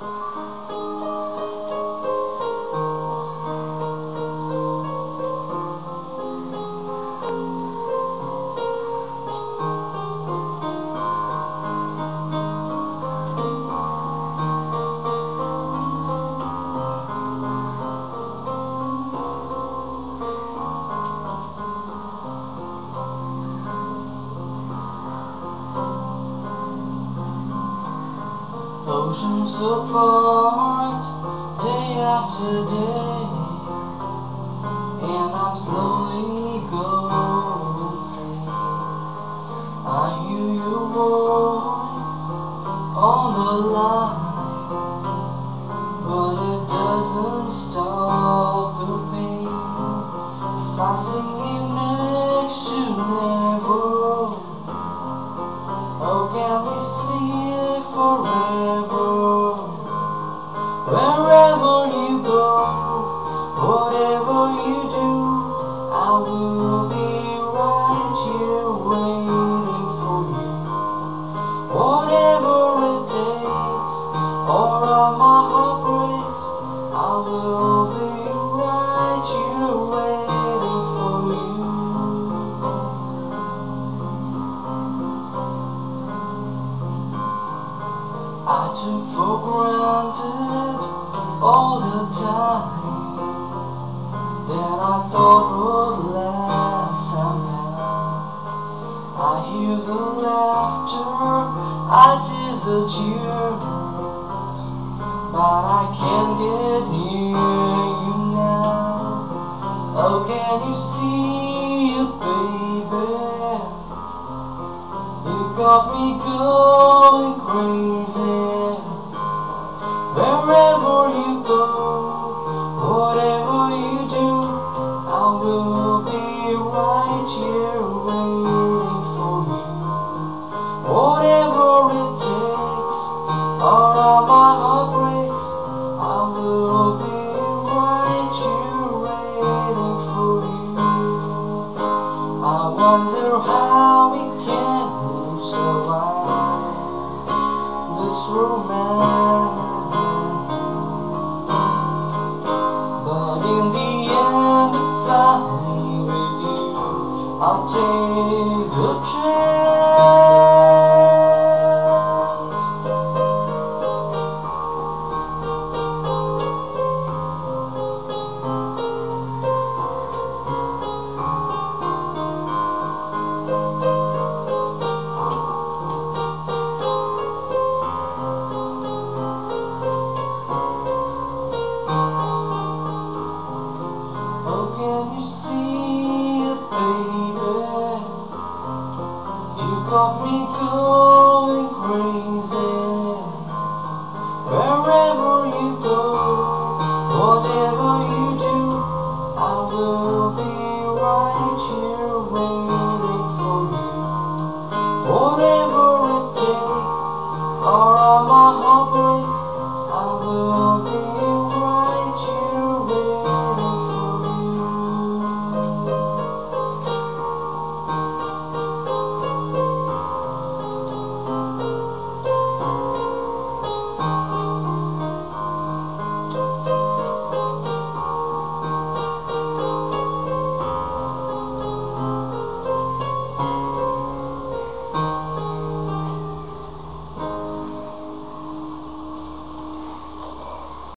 了。Oceans apart, day after day, and I'm slowly going insane. I hear your voice on the line, but it doesn't stop the pain. If I see you next to never, I took for granted all the time that I thought would last somehow. I hear the laughter, I tears the tears, but I can't get near you now. Oh, can you see it, baby? You got me going crazy. Wherever you go, whatever you do, I will be right here waiting for you. Whatever it takes, all my heart breaks, I will be right here waiting for you. I wonder how we can survive this romance. I'll take the chance. brought me to